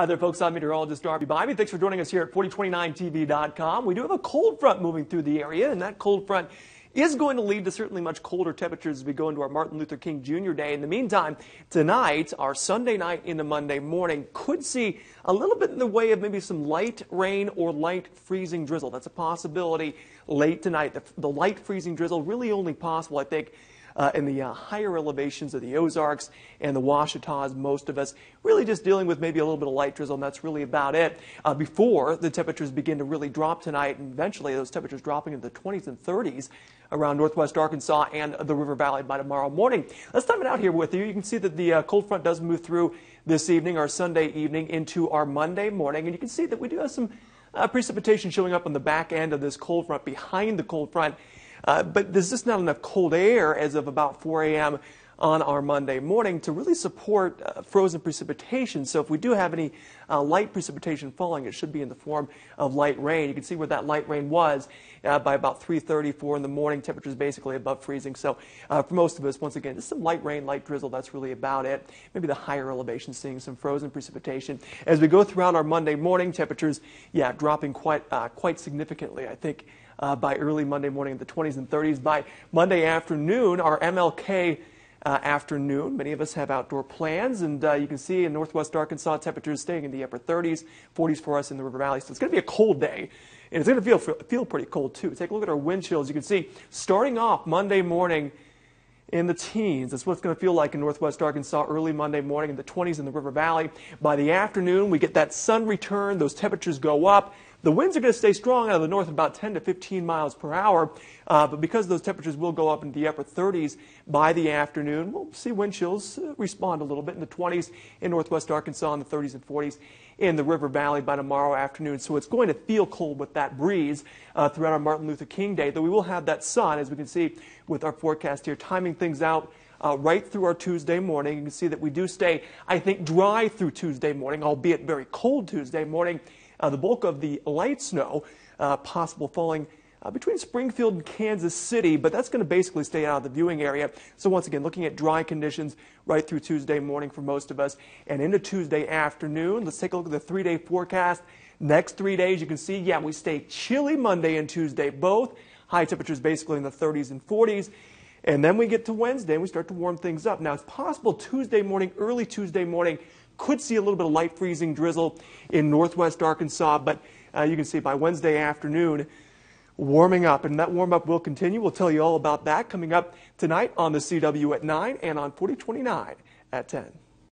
Hi there, folks. I'm meteorologist Darby Bybee. Thanks for joining us here at 4029TV.com. We do have a cold front moving through the area, and that cold front is going to lead to certainly much colder temperatures as we go into our Martin Luther King Jr. Day. In the meantime, tonight, our Sunday night into Monday morning, could see a little bit in the way of maybe some light rain or light freezing drizzle. That's a possibility late tonight. The, the light freezing drizzle really only possible, I think, uh, in the uh, higher elevations of the Ozarks and the Ouachitas, most of us really just dealing with maybe a little bit of light drizzle, and that's really about it. Uh, before the temperatures begin to really drop tonight, and eventually those temperatures dropping into the 20s and 30s around northwest Arkansas and the River Valley by tomorrow morning. Let's time it out here with you. You can see that the uh, cold front does move through this evening, our Sunday evening, into our Monday morning, and you can see that we do have some uh, precipitation showing up on the back end of this cold front behind the cold front. Uh, but there's just not enough cold air as of about 4 a.m. on our Monday morning to really support uh, frozen precipitation. So if we do have any uh, light precipitation falling, it should be in the form of light rain. You can see where that light rain was uh, by about 3:34 in the morning. Temperatures basically above freezing. So uh, for most of us, once again, just some light rain, light drizzle. That's really about it. Maybe the higher elevations seeing some frozen precipitation as we go throughout our Monday morning. Temperatures, yeah, dropping quite quite significantly. I think uh, by early Monday morning in the 20s and 30s. By Monday afternoon, our MLK uh, afternoon. Many of us have outdoor plans, and uh, you can see in northwest Arkansas, temperatures staying in the upper 30s, 40s for us in the River Valley. So it's going to be a cold day, and it's going to feel, feel pretty cold too. Take a look at our wind chills. You can see starting off Monday morning in the teens. That's what it's going to feel like in northwest Arkansas early Monday morning in the 20s in the River Valley. By the afternoon, we get that sun return. Those temperatures go up. The winds are going to stay strong out of the north about 10 to 15 miles per hour, uh, but because those temperatures will go up into the upper 30s by the afternoon, we'll see wind chills uh, respond a little bit in the 20s in northwest Arkansas, in the 30s and 40s in the River Valley by tomorrow afternoon. So it's going to feel cold with that breeze uh, throughout our Martin Luther King Day, though we will have that sun, as we can see with our forecast here, timing things out. Uh, right through our Tuesday morning. You can see that we do stay, I think, dry through Tuesday morning, albeit very cold Tuesday morning. Uh, the bulk of the light snow uh, possible falling uh, between Springfield and Kansas City, but that's going to basically stay out of the viewing area. So once again, looking at dry conditions right through Tuesday morning for most of us and into Tuesday afternoon. Let's take a look at the three-day forecast. Next three days, you can see, yeah, we stay chilly Monday and Tuesday both. High temperatures basically in the 30s and 40s. And then we get to Wednesday and we start to warm things up. Now, it's possible Tuesday morning, early Tuesday morning, could see a little bit of light freezing drizzle in northwest Arkansas, but uh, you can see by Wednesday afternoon, warming up. And that warm up will continue. We'll tell you all about that coming up tonight on the CW at 9 and on 4029 at 10.